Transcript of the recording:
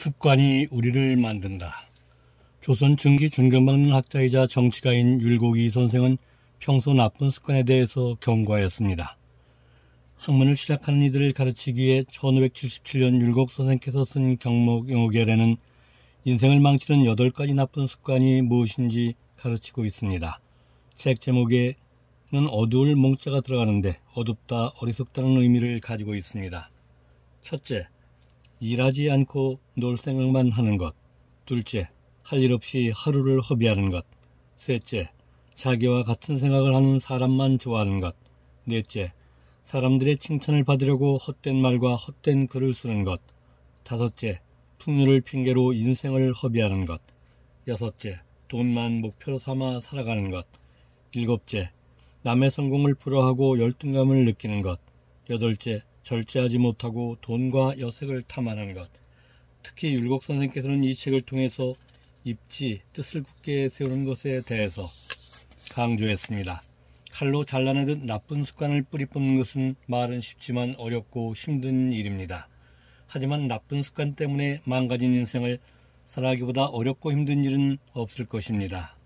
습관이 우리를 만든다. 조선 중기 존경받는 학자이자 정치가인 율곡이 선생은 평소 나쁜 습관에 대해서 경고하였습니다. 학문을 시작하는 이들을 가르치기 위해 1577년 율곡 선생께서 쓴 경목 용어결에는 인생을 망치는 8가지 나쁜 습관이 무엇인지 가르치고 있습니다. 책 제목에는 어두울 몽자가 들어가는데 어둡다 어리석다는 의미를 가지고 있습니다. 첫째, 일하지 않고 놀 생각만 하는 것. 둘째, 할 일 없이 하루를 허비하는 것. 셋째, 자기와 같은 생각을 하는 사람만 좋아하는 것. 넷째, 사람들의 칭찬을 받으려고 헛된 말과 헛된 글을 쓰는 것. 다섯째, 풍류를 핑계로 인생을 허비하는 것. 여섯째, 돈만 목표로 삼아 살아가는 것. 일곱째, 남의 성공을 부러워하고 열등감을 느끼는 것. 여덟째, 절제하지 못하고 돈과 여색을 탐하는 것. 특히 율곡 선생께서는 이 책을 통해서 입지, 뜻을 굳게 세우는 것에 대해서 강조했습니다. 칼로 잘라내듯 나쁜 습관을 뿌리 뽑는 것은 말은 쉽지만 어렵고 힘든 일입니다. 하지만 나쁜 습관 때문에 망가진 인생을 살아가기보다 어렵고 힘든 일은 없을 것입니다.